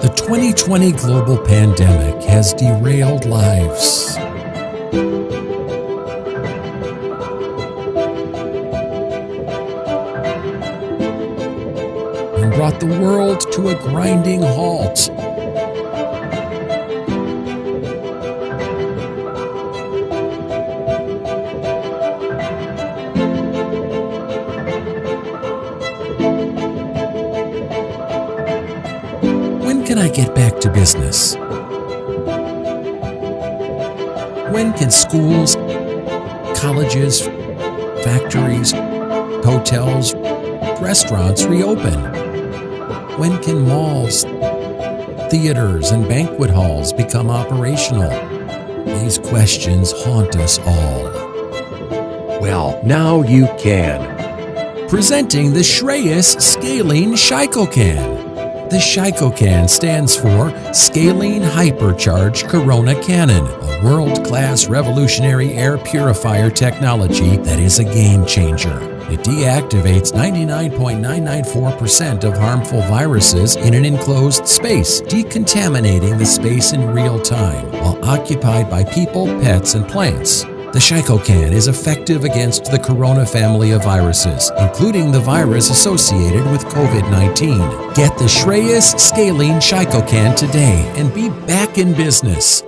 The 2020 global pandemic has derailed lives. And brought the world to a grinding halt. Can I get back to business? When can schools, colleges, factories, hotels, restaurants reopen? When can malls, theaters, and banquet halls become operational? These questions haunt us all. Well, now you can. Presenting the Shreis Scalene Shycocan. The Shycocan stands for Scalene Hypercharged Corona Cannon, a world class revolutionary air purifier technology that is a game changer. It deactivates 99.994% of harmful viruses in an enclosed space, decontaminating the space in real time while occupied by people, pets, and plants. The Shycocan is effective against the corona family of viruses, including the virus associated with COVID 19. Get the Shreis Scalene Shycocan today and be back in business.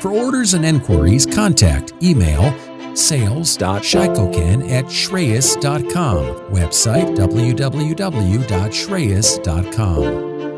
For orders and enquiries, contact email sales.shycocan at shreis.com. Website www.shreis.com.